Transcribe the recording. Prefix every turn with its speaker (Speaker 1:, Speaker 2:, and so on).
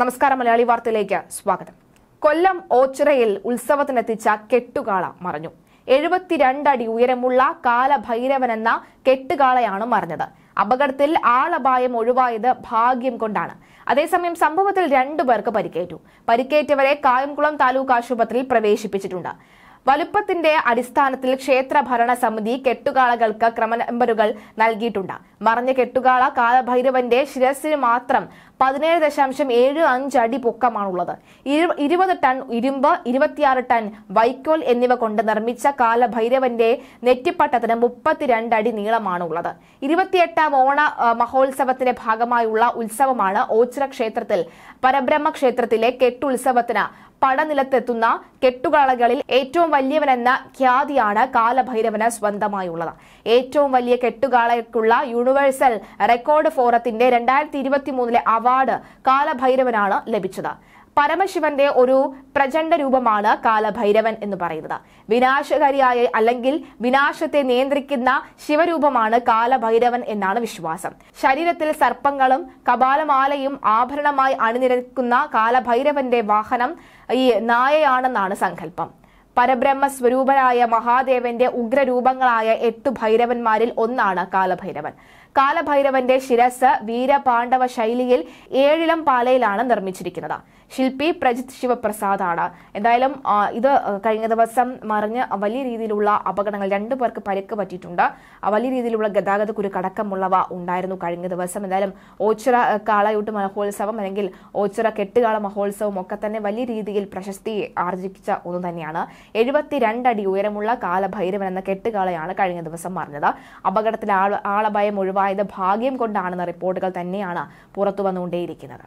Speaker 1: നമസ്കാരം മലയാളി വാർത്തയിലേക്ക് സ്വാഗതം. കൊല്ലം ഓച്ചിറയിൽ ഉത്സവത്തിനെത്തിച്ച കെട്ടുകാള മറഞ്ഞു. എഴുപത്തിരണ്ടടി ഉയരമുള്ള കാലഭൈരവൻ എന്ന കെട്ടുകാളയാണ് മറഞ്ഞത്. അപകടത്തിൽ ആളപായം ഒഴിവായത് ഭാഗ്യം കൊണ്ടാണ്. അതേസമയം സംഭവത്തിൽ രണ്ടുപേർക്ക് പരിക്കേറ്റു. പരിക്കേറ്റവരെ കായംകുളം താലൂക്ക് ആശുപത്രിയിൽ പ്രവേശിപ്പിച്ചിട്ടുണ്ട്. വലുപ്പത്തിന്റെ അടിസ്ഥാനത്തിൽ ക്ഷേത്ര ഭരണ സമിതി കെട്ടുകാളകൾക്ക് ക്രമനമ്പറുകൾ നൽകിയിട്ടുണ്ട്. മറഞ്ഞ കെട്ടുകാള കാലഭൈരവന്റെ ശിരസിന് മാത്രം പതിനേഴ് ദശാംശം ഏഴ് അഞ്ച് അടി പൊക്കമാണുള്ളത്. ഇരു- ഇരുപത് ടൺ ഇരുമ്പ് ഇരുപത്തിയാറ് ടൺ വൈക്കോൽ എന്നിവ കൊണ്ട് നിർമ്മിച്ച കാലഭൈരവന്റെ നെറ്റിപ്പട്ടത്തിന് മുപ്പത്തിരണ്ട് അടി നീളമാണുള്ളത്. ഇരുപത്തിയെട്ടാം ഓണ മഹോത്സവത്തിന്റെ ഭാഗമായുള്ള ഉത്സവമാണ് ഓച്ചിറ ക്ഷേത്രത്തിൽ പരബ്രഹ്മ ക്ഷേത്രത്തിലെ കെട്ടുത്സവത്തിന് പടനിലത്തെത്തുന്ന കെട്ടുകളകളിൽ ഏറ്റവും വലിയവനെന്ന ഖ്യാതിയാണ് കാലഭൈരവന് സ്വന്തമായുള്ളത്. ഏറ്റവും വലിയ കെട്ടുകാളയ്ക്കുള്ള യൂണിവേഴ്സൽ റെക്കോർഡ് ഫോറത്തിന്റെ രണ്ടായിരത്തി ഇരുപത്തി മൂന്നിലെ അവാർഡ് കാലഭൈരവനാണ് ലഭിച്ചത്. പരമശിവന്റെ ഒരു പ്രചണ്ഡ രൂപമാണ് കാലഭൈരവൻ എന്ന് പറയുന്നത്. വിനാശകാരിയായ അല്ലെങ്കിൽ വിനാശത്തെ നിയന്ത്രിക്കുന്ന ശിവരൂപമാണ് കാലഭൈരവൻ എന്നാണ് വിശ്വാസം. ശരീരത്തിൽ സർപ്പങ്ങളും കപാലമാലയും ആഭരണമായി അണിനിരക്കുന്ന കാലഭൈരവന്റെ വാഹനം ഈ നായയാണെന്നാണ് സങ്കല്പം. പരബ്രഹ്മ സ്വരൂപനായ മഹാദേവന്റെ ഉഗ്രരൂപങ്ങളായ എട്ടു ഭൈരവന്മാരിൽ ഒന്നാണ് കാലഭൈരവൻ. കാലഭൈരവന്റെ ശിരസ് വീരപാണ്ഡവ ശൈലിയിൽ ഏഴിലം പാലയിലാണ് നിർമ്മിച്ചിരിക്കുന്നത്. ശില്പി പ്രജിത് ശിവപ്രസാദാണ്. എന്തായാലും ഇത് കഴിഞ്ഞ ദിവസം മറിഞ്ഞ് വലിയ രീതിയിലുള്ള അപകടങ്ങൾ രണ്ടു പേർക്ക് പരിക്ക് പറ്റിയിട്ടുണ്ട്. വലിയ രീതിയിലുള്ള ഗതാഗത കുരുക്കടക്കമുള്ളവ ഉണ്ടായിരുന്നു കഴിഞ്ഞ ദിവസം. എന്തായാലും ഓച്ചിറ കാളയൂട്ട് മഹോത്സവം അല്ലെങ്കിൽ ഓച്ചിറ കെട്ടുകാള മഹോത്സവം ഒക്കെ തന്നെ വലിയ രീതിയിൽ പ്രശസ്തി ആർജിച്ച ഒന്ന് തന്നെയാണ്. എഴുപത്തിരണ്ടടി ഉയരമുള്ള കാലഭൈരവൻ എന്ന കെട്ടുകാളയാണ് കഴിഞ്ഞ ദിവസം മറിഞ്ഞത്. അപകടത്തിൽ ആള ആളഭയം ഒഴിവായത് ഭാഗ്യം കൊണ്ടാണെന്ന റിപ്പോർട്ടുകൾ തന്നെയാണ് പുറത്തു വന്നുകൊണ്ടേയിരിക്കുന്നത്.